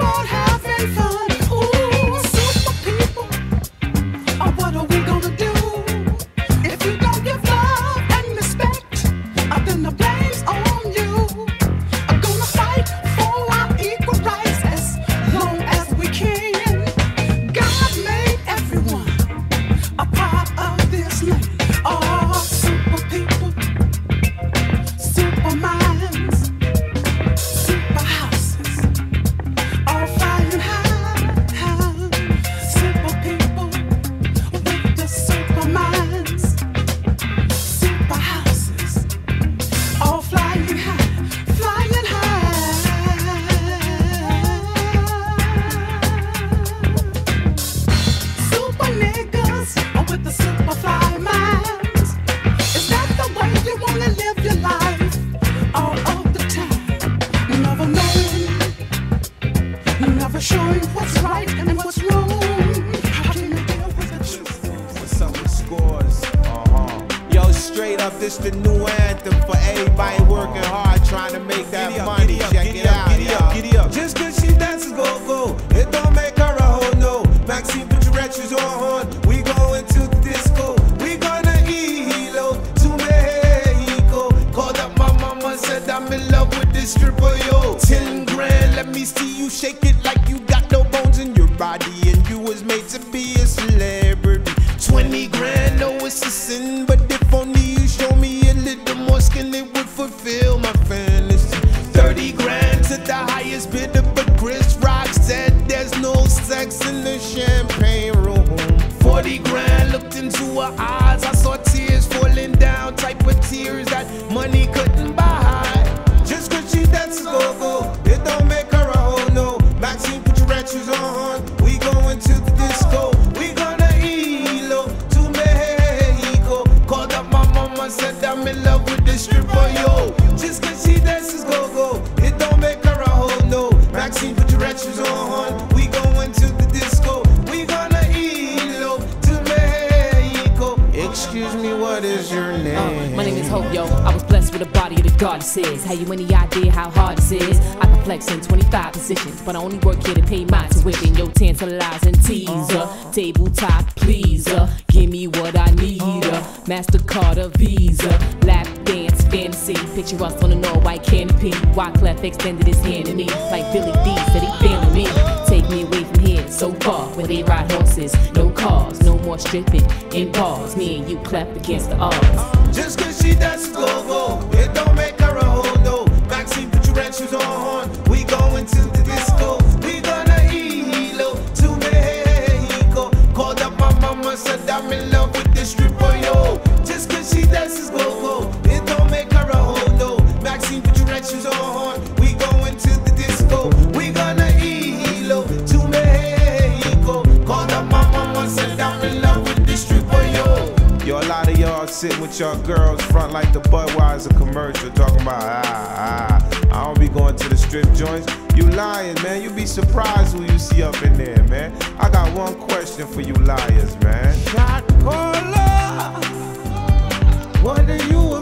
on having fun. Ooh, super people. What are we gonna do? If you don't give love and respect, uh, then the blame's showing what's right and what's wrong. How can you deal with the truth? What's up with scores? Uh-huh. Yo, straight up, this the new anthem for everybody working hard trying to make that money. Shake it like you got no bones in your body and you was made to be a celebrity. Twenty grand, no, it's a sin, but if only you show me a little more skin, it would fulfill my fantasy. Thirty grand to the highest bidder, but Chris Rock said there's no sex in the champagne room. Forty grand, looked into her eyes, I saw tears falling down, type of tears that money couldn't buy. Just cause she dances go go, it don't make Excuse me, what is your name? Uh, my name is Hope, yo. I was blessed with a body of the goddesses. Have you any idea how hard this is? I can flex in 25 positions, but I only work here to pay my tuition. Yo, tantalizing teaser, tabletop pleaser. Give me what I need. Uh, Mastercard or Visa, lap dance fantasy. Picture us on an all white canopy. Wyclef extended his hand to me, like Billy Dee said he feeling me. Take me away from here, so far, where they ride horses, no cars, no more stripping in bars. Me and you clap against the odds. Just cause she does go go, it don't make her a hoe no. Maxine, put your red shoes on. Sitting with your girls front like the Budweiser commercial talking about ah ah. I don't be going to the strip joints. You lying, man. You be surprised who you see up in there, man. I got one question for you liars, man. Shot caller, what are you